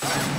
you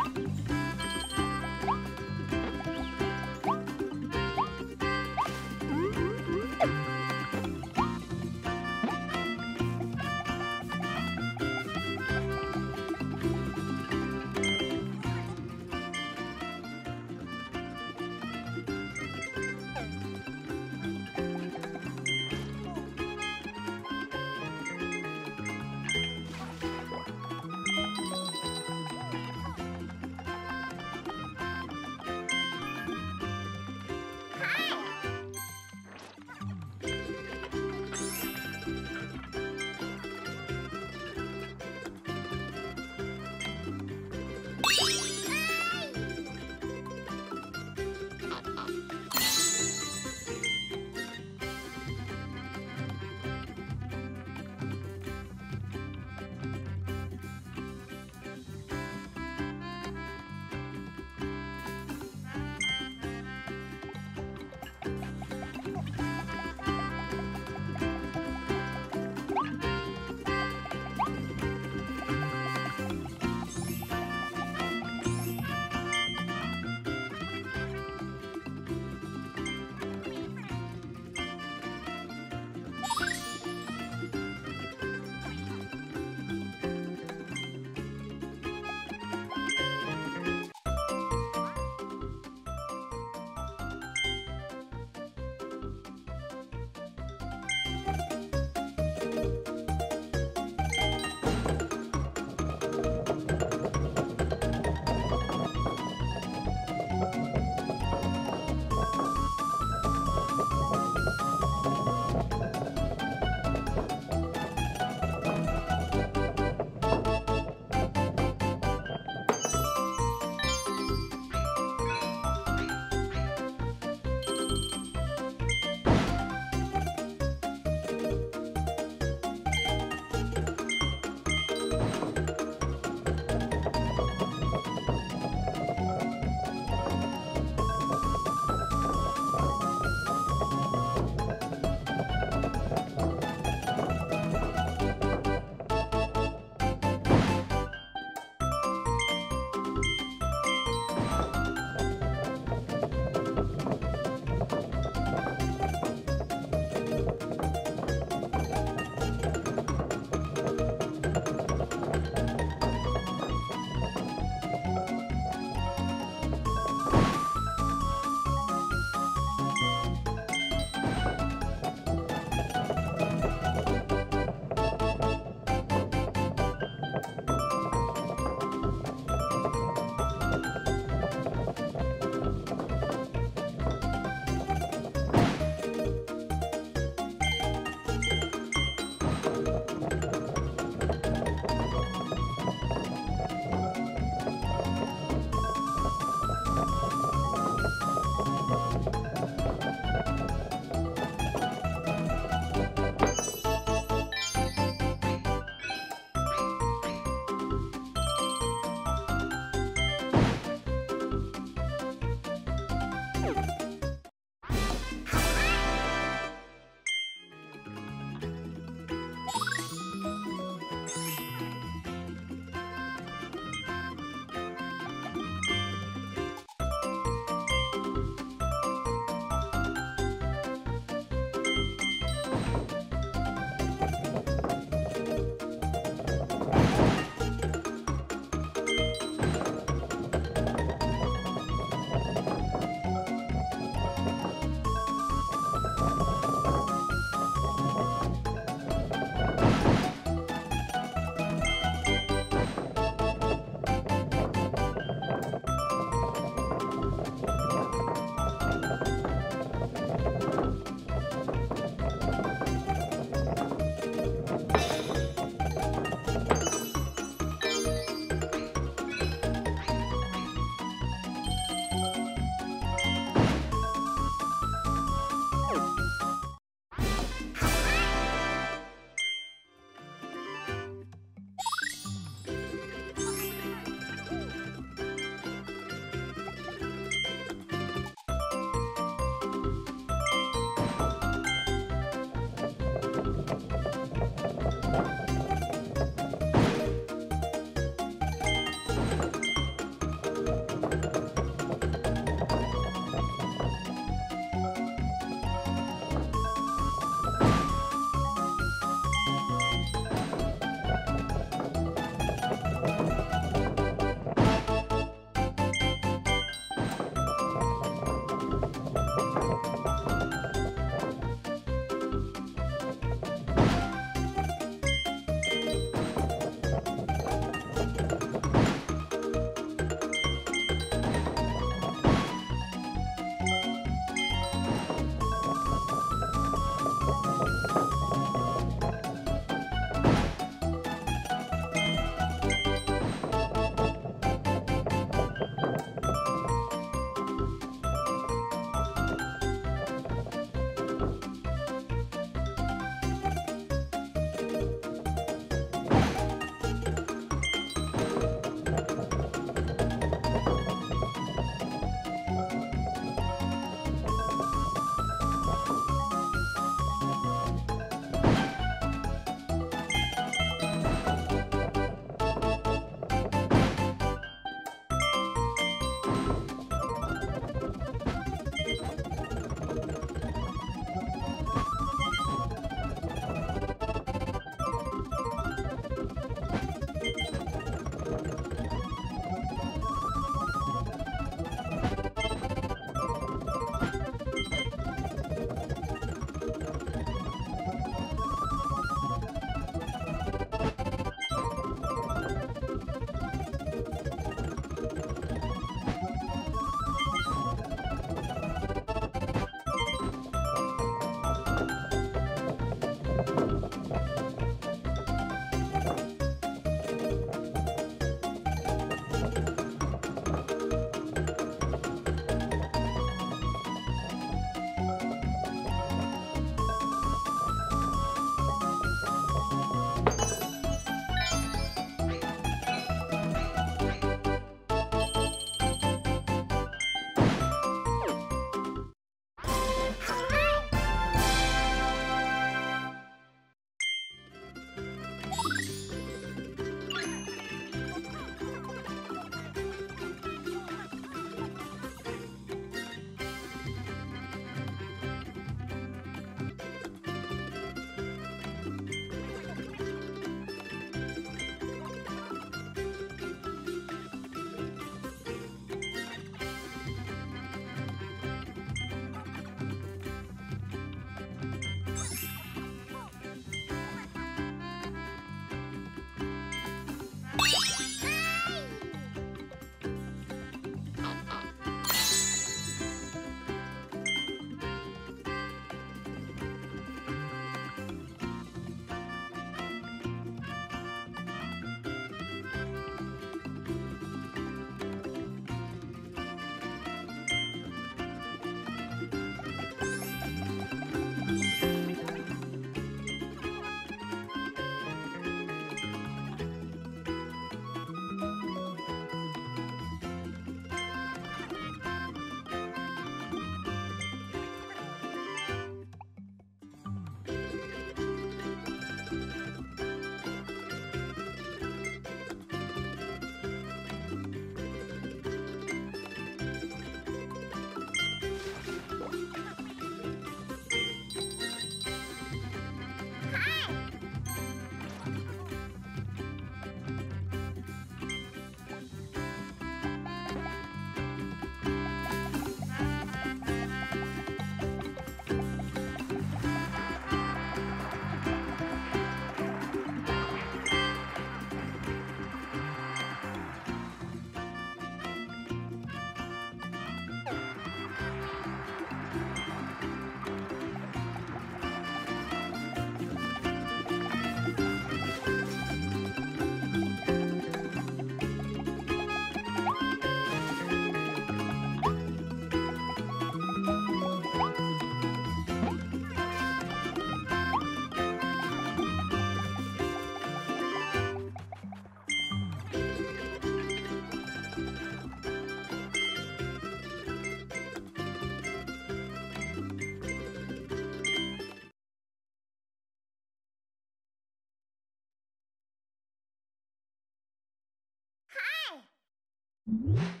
Mm-hmm.